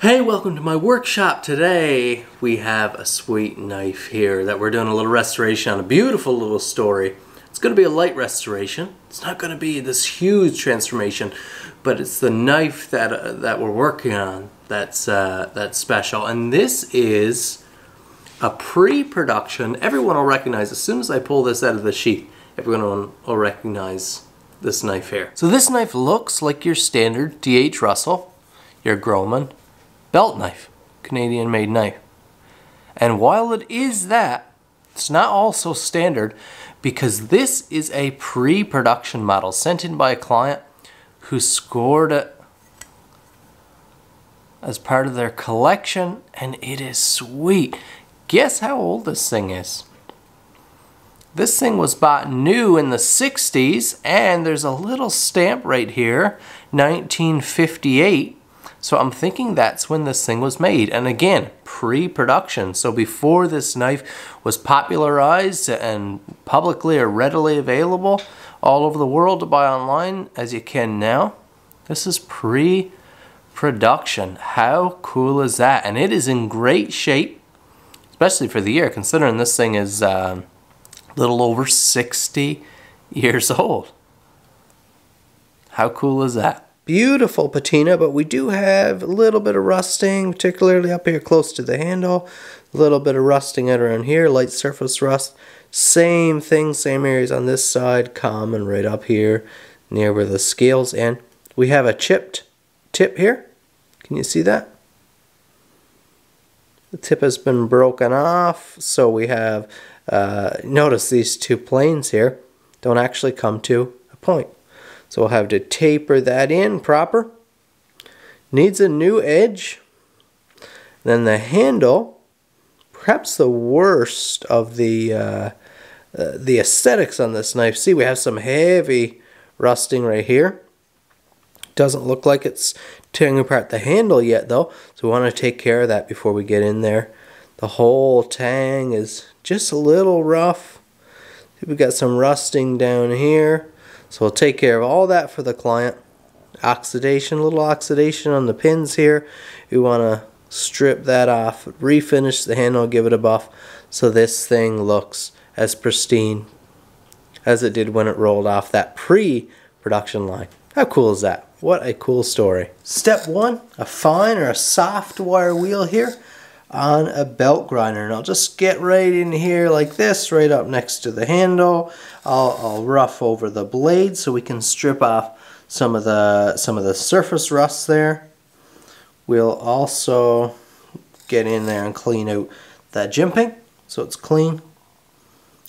Hey, welcome to my workshop. Today we have a sweet knife here that we're doing a little restoration on a beautiful little story. It's going to be a light restoration. It's not going to be this huge transformation, but it's the knife that uh, that we're working on that's uh, that's special. And this is a pre-production. Everyone will recognize as soon as I pull this out of the sheath. Everyone will recognize this knife here. So this knife looks like your standard D.H. Russell, your Grohmann belt knife, Canadian made knife. And while it is that, it's not also standard because this is a pre-production model sent in by a client who scored it as part of their collection and it is sweet. Guess how old this thing is? This thing was bought new in the 60s and there's a little stamp right here, 1958 so I'm thinking that's when this thing was made. And again, pre-production. So before this knife was popularized and publicly or readily available all over the world to buy online as you can now, this is pre-production. How cool is that? And it is in great shape, especially for the year, considering this thing is um, a little over 60 years old. How cool is that? Beautiful patina, but we do have a little bit of rusting, particularly up here close to the handle. A little bit of rusting out around here, light surface rust. Same thing, same areas on this side, common right up here near where the scales end. We have a chipped tip here. Can you see that? The tip has been broken off, so we have, uh, notice these two planes here don't actually come to a point. So we'll have to taper that in proper. Needs a new edge. Then the handle, perhaps the worst of the uh, uh, the aesthetics on this knife. See, we have some heavy rusting right here. Doesn't look like it's tearing apart the handle yet though, so we want to take care of that before we get in there. The whole tang is just a little rough. We've got some rusting down here. So we'll take care of all that for the client. Oxidation, little oxidation on the pins here. We want to strip that off, refinish the handle, give it a buff so this thing looks as pristine as it did when it rolled off that pre-production line. How cool is that? What a cool story. Step one, a fine or a soft wire wheel here on a belt grinder. And I'll just get right in here like this, right up next to the handle. I'll, I'll rough over the blade so we can strip off some of the some of the surface rust there. We'll also get in there and clean out that jimping so it's clean.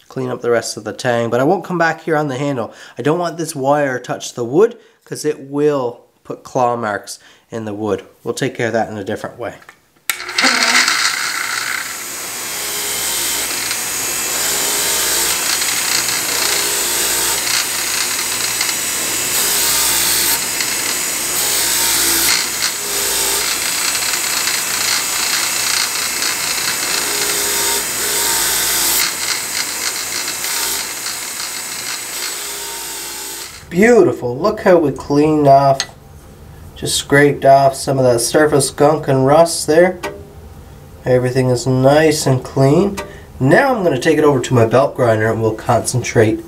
Clean up the rest of the tang, but I won't come back here on the handle. I don't want this wire touch the wood because it will put claw marks in the wood. We'll take care of that in a different way. Beautiful. Look how we cleaned off, just scraped off some of that surface gunk and rust there. Everything is nice and clean. Now I'm going to take it over to my belt grinder and we'll concentrate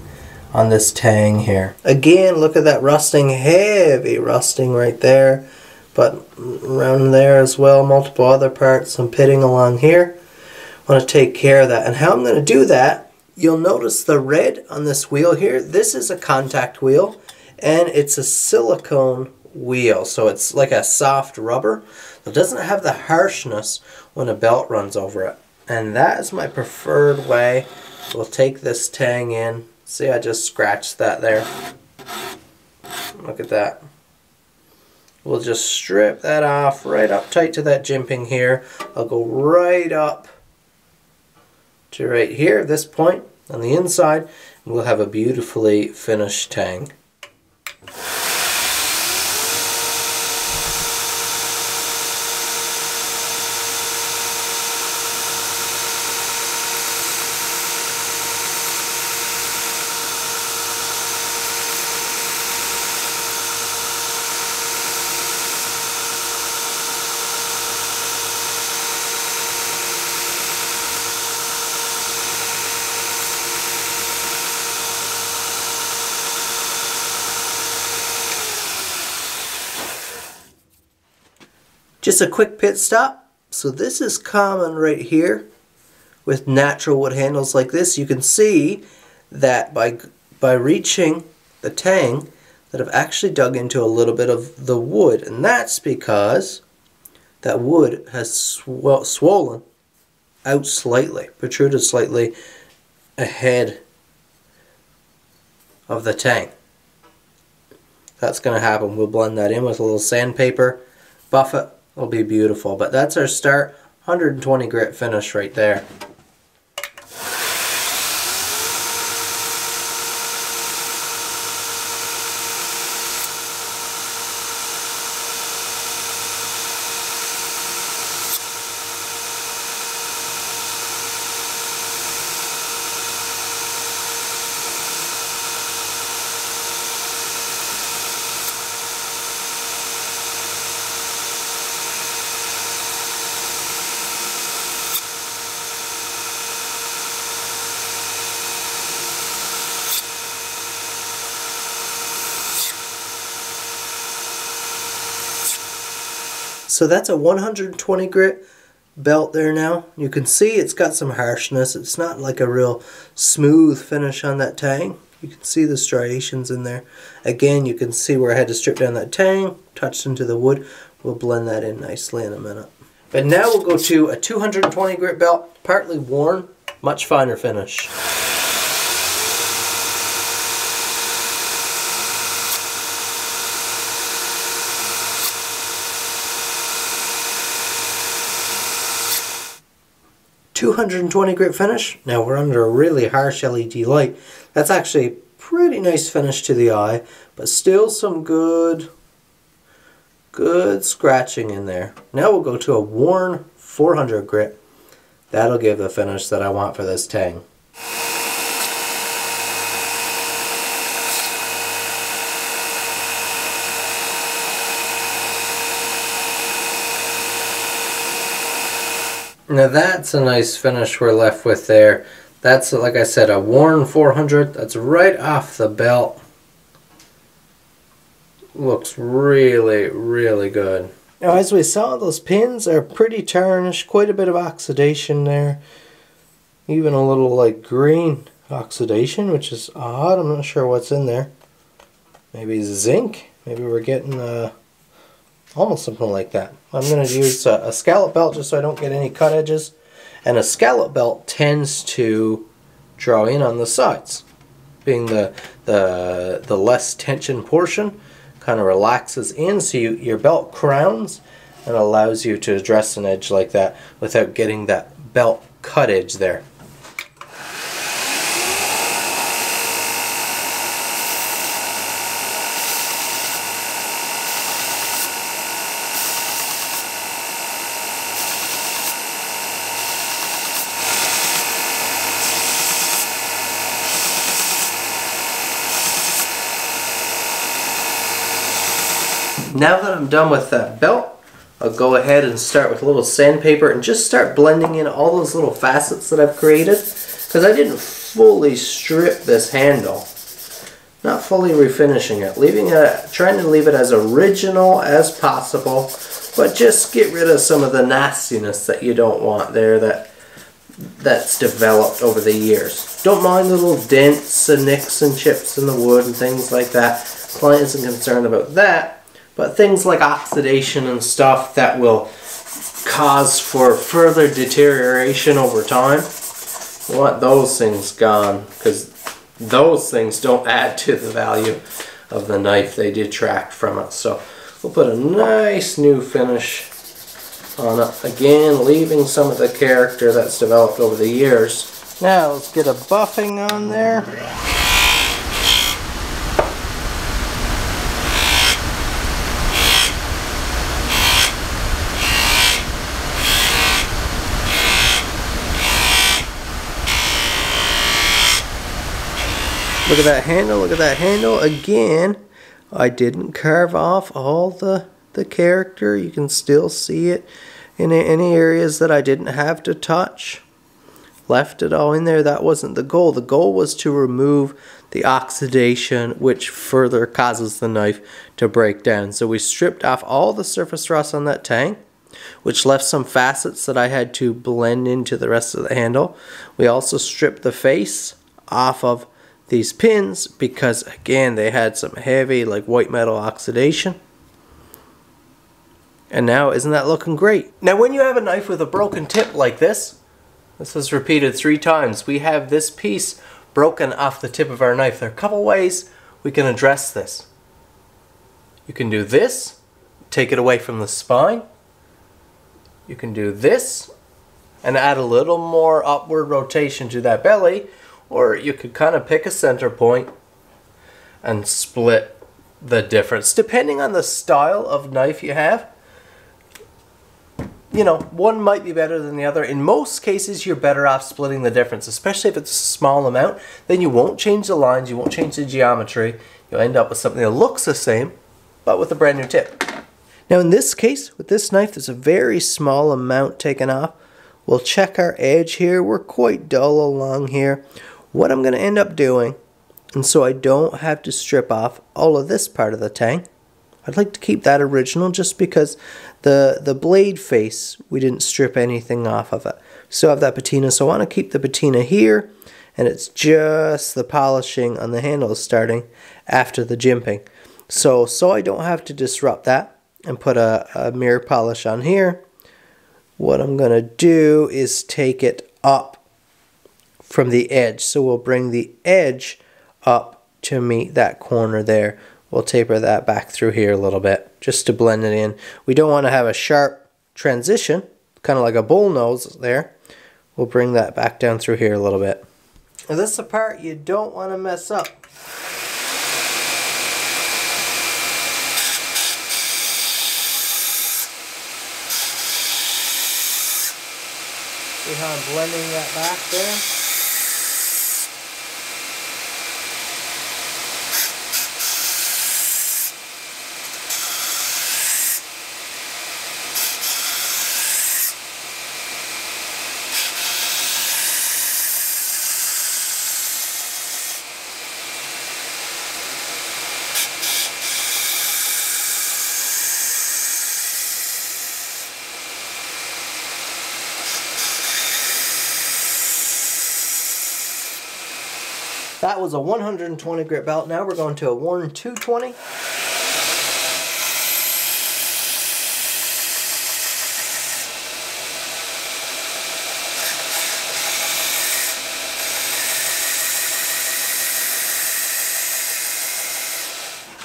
on this tang here. Again, look at that rusting, heavy rusting right there. But around there as well, multiple other parts, some pitting along here. I want to take care of that. And how I'm going to do that You'll notice the red on this wheel here. This is a contact wheel and it's a silicone wheel. So it's like a soft rubber. It doesn't have the harshness when a belt runs over it. And that is my preferred way. We'll take this tang in. See, I just scratched that there. Look at that. We'll just strip that off right up tight to that jimping here. I'll go right up to right here, this point on the inside, and we'll have a beautifully finished tang. Just a quick pit stop. So this is common right here with natural wood handles like this. You can see that by, by reaching the tang that I've actually dug into a little bit of the wood. And that's because that wood has sw swollen out slightly, protruded slightly ahead of the tang. That's going to happen. We'll blend that in with a little sandpaper, buff it, it'll be beautiful. But that's our start, 120 grit finish right there. So that's a 120 grit belt there now. You can see it's got some harshness. It's not like a real smooth finish on that tang. You can see the striations in there. Again, you can see where I had to strip down that tang, touched into the wood. We'll blend that in nicely in a minute. But now we'll go to a 220 grit belt, partly worn, much finer finish. 220 grit finish. Now we're under a really harsh LED light. That's actually a pretty nice finish to the eye, but still some good, good scratching in there. Now we'll go to a worn 400 grit. That'll give the finish that I want for this tang. Now that's a nice finish we're left with there. That's, like I said, a worn 400. That's right off the belt. Looks really, really good. Now as we saw, those pins are pretty tarnished. Quite a bit of oxidation there. Even a little like green oxidation, which is odd. I'm not sure what's in there. Maybe zinc. Maybe we're getting... Uh, almost something like that. I'm going to use a, a, scallop belt just so I don't get any cut edges. And a scallop belt tends to draw in on the sides. Being the, the, the less tension portion, kind of relaxes in so you, your belt crowns and allows you to address an edge like that without getting that belt cut edge there. Now that I'm done with that belt, I'll go ahead and start with a little sandpaper and just start blending in all those little facets that I've created. Because I didn't fully strip this handle. Not fully refinishing it. Leaving it, trying to leave it as original as possible. But just get rid of some of the nastiness that you don't want there that that's developed over the years. Don't mind the little dents and nicks and chips in the wood and things like that. Client isn't concerned about that. But things like oxidation and stuff that will cause for further deterioration over time, we want those things gone because those things don't add to the value of the knife. They detract from it. So we'll put a nice new finish on it. Again, leaving some of the character that's developed over the years. Now let's get a buffing on there. Look at that handle, look at that handle. Again, I didn't carve off all the, the character. You can still see it in any areas that I didn't have to touch. Left it all in there. That wasn't the goal. The goal was to remove the oxidation which further causes the knife to break down. So we stripped off all the surface rust on that tang. which left some facets that I had to blend into the rest of the handle. We also stripped the face off of these pins because again they had some heavy like white metal oxidation. And now isn't that looking great? Now when you have a knife with a broken tip like this, this is repeated three times, we have this piece broken off the tip of our knife. There are a couple ways we can address this. You can do this, take it away from the spine. You can do this and add a little more upward rotation to that belly or you could kind of pick a center point and split the difference depending on the style of knife you have. You know one might be better than the other. In most cases you're better off splitting the difference especially if it's a small amount. Then you won't change the lines you won't change the geometry. You'll end up with something that looks the same but with a brand new tip. Now in this case with this knife there's a very small amount taken off. We'll check our edge here. We're quite dull along here what I'm going to end up doing, and so I don't have to strip off all of this part of the tang, I'd like to keep that original just because the, the blade face, we didn't strip anything off of it. Still have that patina, so I want to keep the patina here, and it's just the polishing on the handles starting after the jimping. So, so I don't have to disrupt that and put a, a mirror polish on here, what I'm going to do is take it up from the edge. So we'll bring the edge up to meet that corner there. We'll taper that back through here a little bit just to blend it in. We don't want to have a sharp transition, kind of like a bull nose there. We'll bring that back down through here a little bit. Now this is the part you don't want to mess up. See how I'm blending that back there? That was a 120 grit belt. Now we're going to a Warren 220.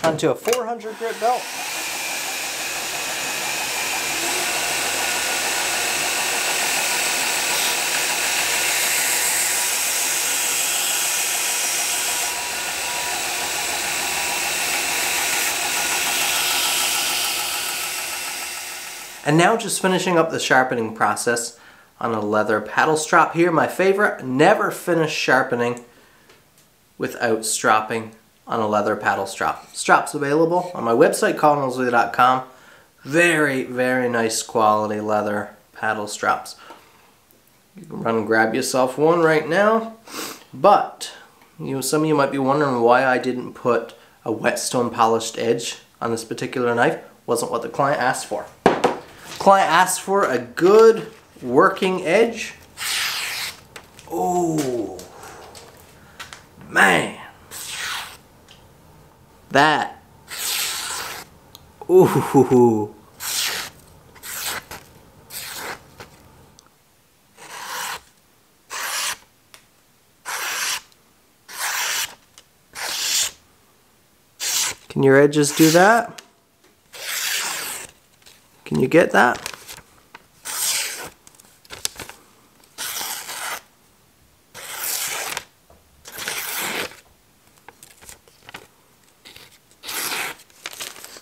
onto a 400 grit belt. And now just finishing up the sharpening process on a leather paddle strap here. My favorite, never finish sharpening without stropping on a leather paddle strap. Straps available on my website, kylenoseworthy.com. Very, very nice quality leather paddle straps. You can run and grab yourself one right now. But, you know, some of you might be wondering why I didn't put a whetstone polished edge on this particular knife. Wasn't what the client asked for. Client asks for a good working edge. Oh, man. That. Ooh. Can your edges do that? Can you get that?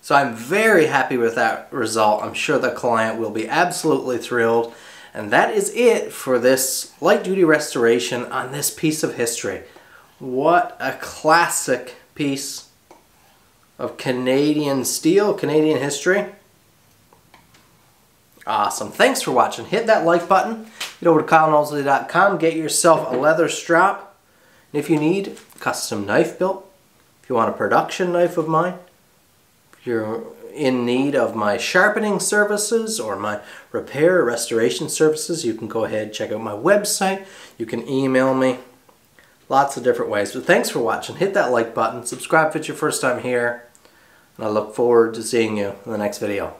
So I'm very happy with that result. I'm sure the client will be absolutely thrilled. And that is it for this light duty restoration on this piece of history. What a classic piece of Canadian steel, Canadian history. Awesome. Thanks for watching. Hit that like button. Get over to kylenoseworthy.com. Get yourself a leather strap. And if you need custom knife built, if you want a production knife of mine, if you're in need of my sharpening services or my repair or restoration services, you can go ahead check out my website. You can email me. Lots of different ways. But thanks for watching. Hit that like button. Subscribe if it's your first time here. And I look forward to seeing you in the next video.